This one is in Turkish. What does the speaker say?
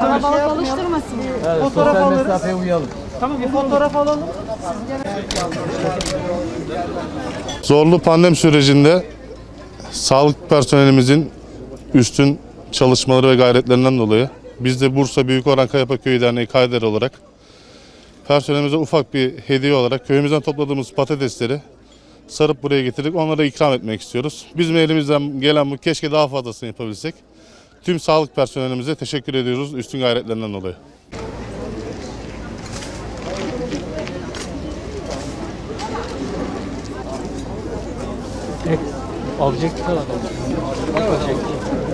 Kalabalık oluşturmasın. fotoğraf alırız. mesafeye uyalım. Tamam bir fotoğraf alalım. Zorlu pandemi sürecinde sağlık personelimizin üstün çalışmaları ve gayretlerinden dolayı biz de Bursa Büyükoran Kayapa Köyü Derneği Kayder olarak personelimize ufak bir hediye olarak köyümüzden topladığımız patatesleri sarıp buraya getirdik. Onlara ikram etmek istiyoruz. Bizim elimizden gelen bu keşke daha fazlasını yapabilsek. Tüm sağlık personelimize teşekkür ediyoruz üstün gayretlerinden dolayı. Objektif alalım. Objektif.